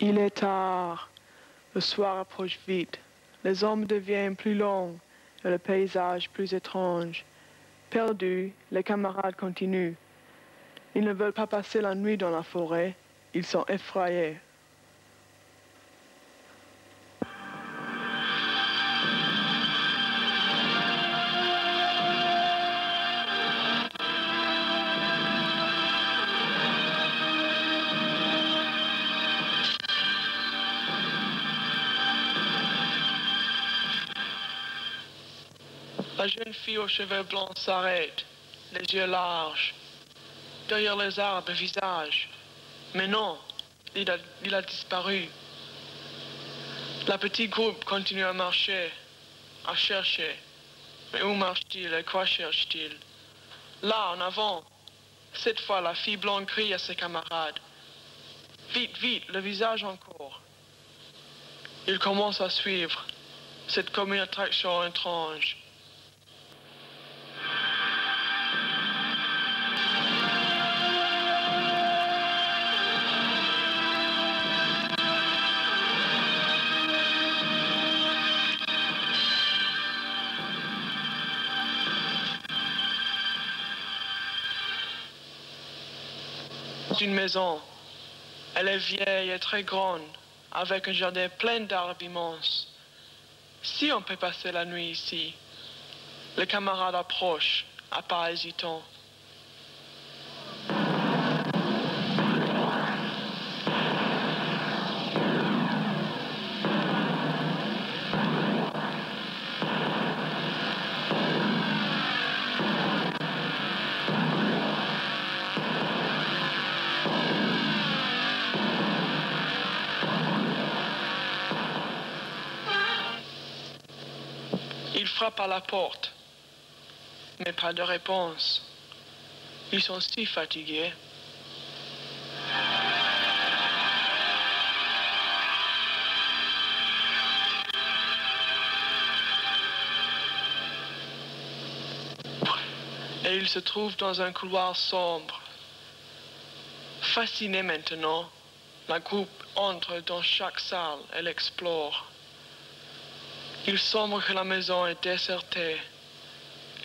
Il est tard. Le soir approche vite. Les hommes deviennent plus longs et le paysage plus étrange. Perdus, les camarades continuent. Ils ne veulent pas passer la nuit dans la forêt. Ils sont effrayés. La jeune fille aux cheveux blancs s'arrête, les yeux larges. Derrière les arbres, visage. Mais non, il a, disparu. La petite groupe continue à marcher, à chercher. Mais où marche-t-il et quoi cherche-t-il? Là, en avant. Cette fois, la fille blonde crie à ses camarades. Vite, vite, le visage encore. Il commence à suivre. C'est comme une attraction étrange. Une maison. Elle est vieille et très grande, avec un jardin plein d'arbres immenses. Si on peut passer la nuit ici, le camarade approche, à pas hésitant. Frappe à la porte, mais pas de réponse. Ils sont si fatigués. Et ils se trouvent dans un couloir sombre. Fascinés maintenant, la groupe entre dans chaque salle et l'explore. Il semble que la maison est désertée.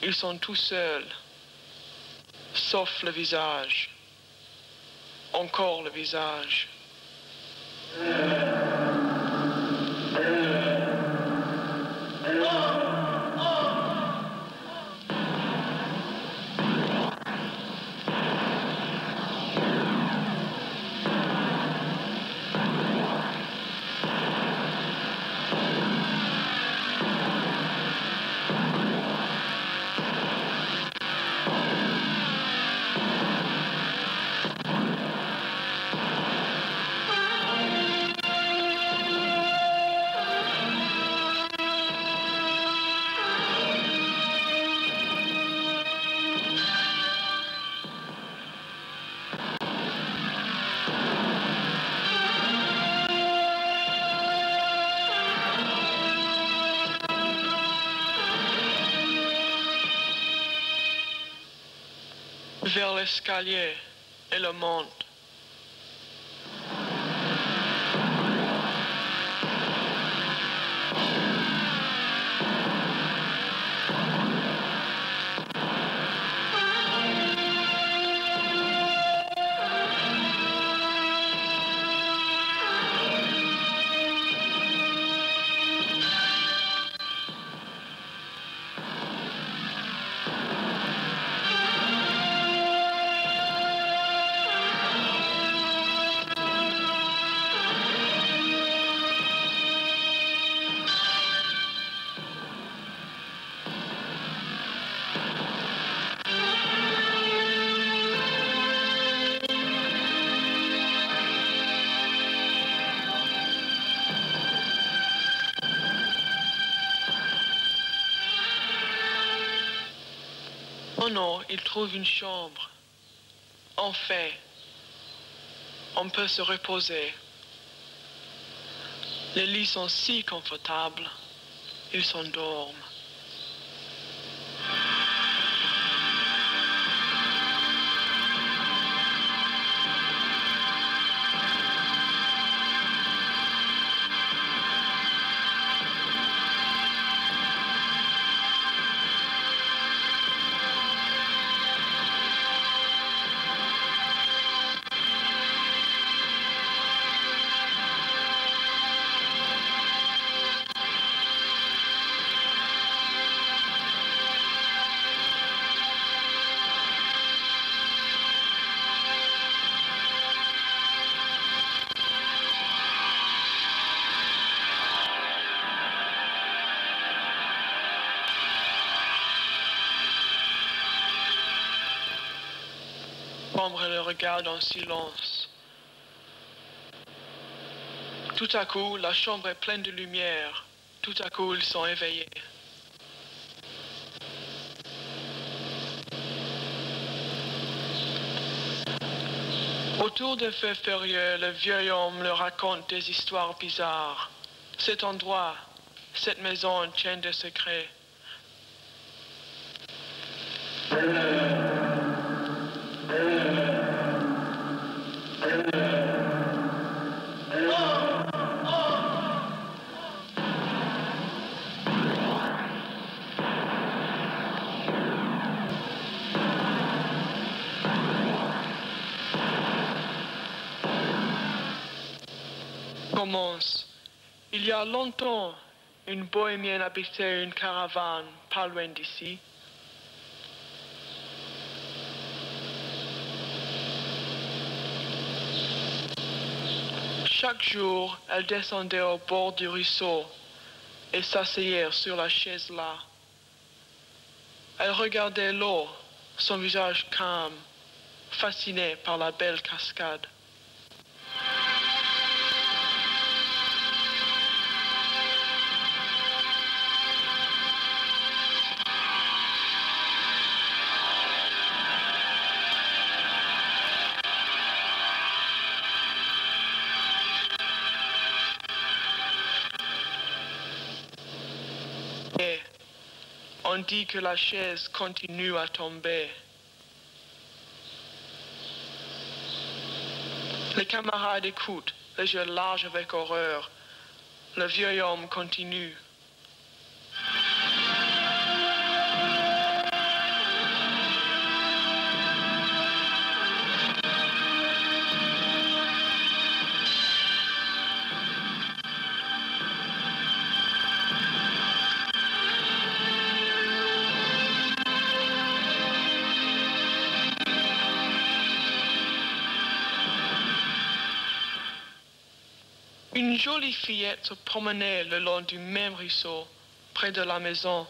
Ils sont tout seuls, sauf le visage. Encore le visage. Vers l'escalier et le monde. Non, il trouve une chambre. Enfin, on peut se reposer. Les lits sont si confortables. Ils s'endorment. Regarde en silence. Tout à coup, la chambre est pleine de lumière. Tout à coup, ils sont éveillés. Autour des feux furieux, le vieil homme leur raconte des histoires bizarres. Cet endroit, cette maison tient des secrets. Il y a longtemps, une bohémienne habitait une caravane pas loin d'ici. Chaque jour, elle descendait au bord du ruisseau et s'asseyait sur la chaise là. Elle regardait l'eau, son visage calme, fasciné par la belle cascade. On dit que la chaise continue à tomber. Les camarades écoutent, les yeux larges avec horreur. Le vieil homme continue. Jolie fillette se promenait le long du même ruisseau, près de la maison.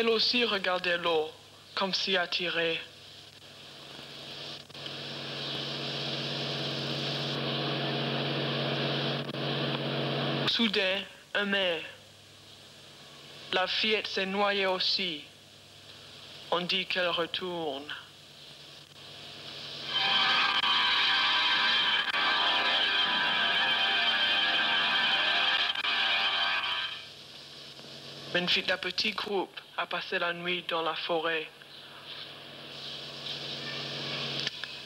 Elle aussi regardait l'eau, comme si attirée. Soudain, un mais. La fillette s'est noyée aussi. On dit qu'elle retourne. Une fille d'un petit groupe a passé la nuit dans la forêt.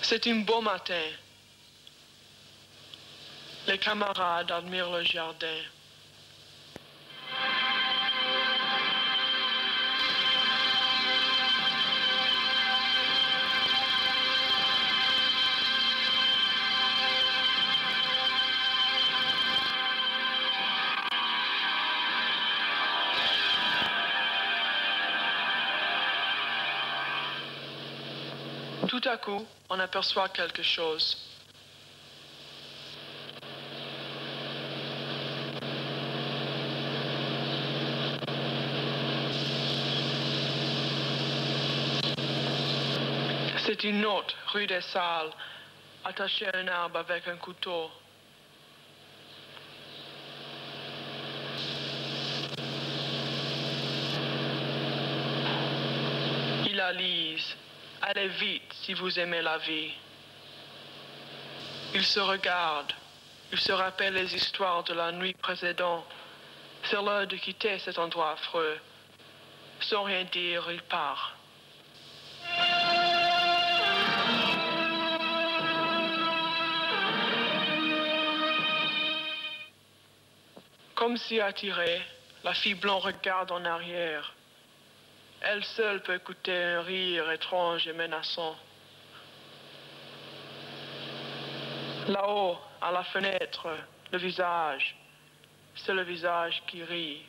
C'est un beau matin. Les camarades admirent le jardin. Tout à coup, on aperçoit quelque chose. C'est une note, rue des Salles, attachée à un arbre avec un couteau. Il la lise. Allez vite si vous aimez la vie. Il se regarde. Il se rappelle les histoires de la nuit précédente. C'est l'heure de quitter cet endroit affreux. Sans rien dire, il part. Comme si attirée, la fille blanche regarde en arrière. Elle seule peut écouter un rire étrange et menaçant. Là-haut, à la fenêtre, le visage, c'est le visage qui rit.